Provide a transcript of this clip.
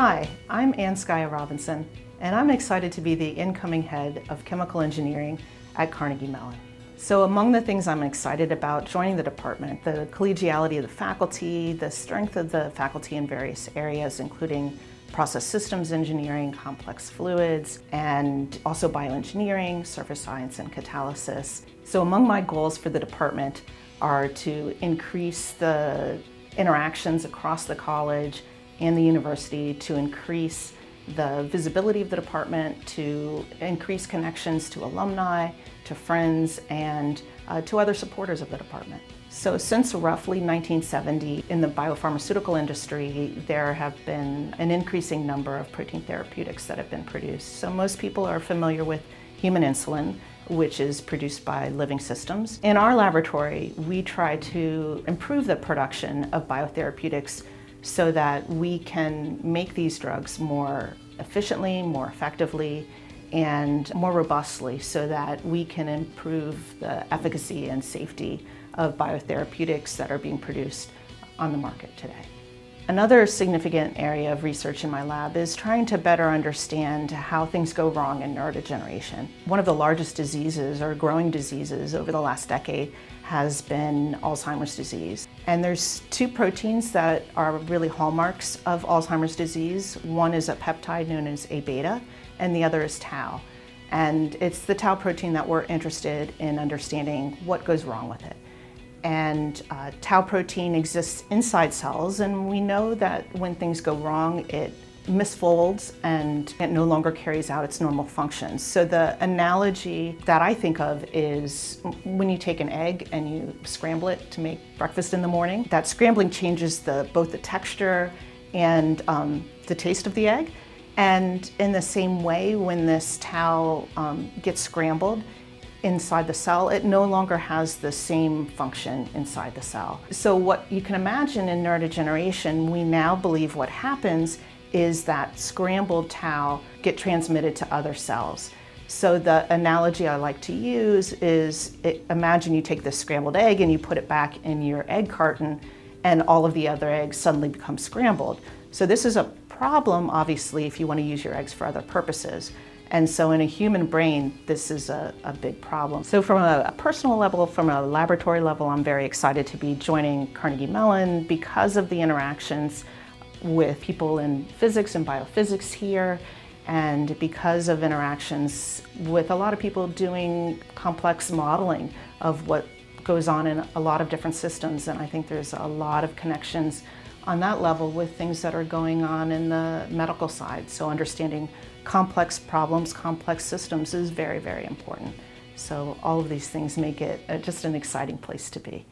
Hi, I'm Anne Skaja Robinson, and I'm excited to be the incoming head of chemical engineering at Carnegie Mellon. So among the things I'm excited about joining the department, the collegiality of the faculty, the strength of the faculty in various areas, including process systems engineering, complex fluids, and also bioengineering, surface science, and catalysis. So among my goals for the department are to increase the interactions across the college and the university to increase the visibility of the department, to increase connections to alumni, to friends, and uh, to other supporters of the department. So since roughly 1970, in the biopharmaceutical industry, there have been an increasing number of protein therapeutics that have been produced. So most people are familiar with human insulin, which is produced by living systems. In our laboratory, we try to improve the production of biotherapeutics so that we can make these drugs more efficiently, more effectively, and more robustly so that we can improve the efficacy and safety of biotherapeutics that are being produced on the market today. Another significant area of research in my lab is trying to better understand how things go wrong in neurodegeneration. One of the largest diseases or growing diseases over the last decade has been Alzheimer's disease. And there's two proteins that are really hallmarks of Alzheimer's disease. One is a peptide known as A-beta, and the other is tau. And it's the tau protein that we're interested in understanding what goes wrong with it and uh, tau protein exists inside cells and we know that when things go wrong it misfolds and it no longer carries out its normal functions. So the analogy that I think of is when you take an egg and you scramble it to make breakfast in the morning, that scrambling changes the, both the texture and um, the taste of the egg. And in the same way, when this tau um, gets scrambled, inside the cell, it no longer has the same function inside the cell. So what you can imagine in neurodegeneration, we now believe what happens is that scrambled tau get transmitted to other cells. So the analogy I like to use is it, imagine you take this scrambled egg and you put it back in your egg carton and all of the other eggs suddenly become scrambled. So this is a problem, obviously, if you want to use your eggs for other purposes. And so in a human brain, this is a, a big problem. So from a, a, personal level, from a laboratory level, I'm very excited to be joining Carnegie Mellon because of the interactions with people in physics and biophysics here and because of interactions with a lot of people doing complex modeling of what goes on in a lot of different systems and I think there's a lot of connections on that level with things that are going on in the medical side. So understanding complex problems, complex systems is very, very important. So all of these things make it uh, just an exciting place to be.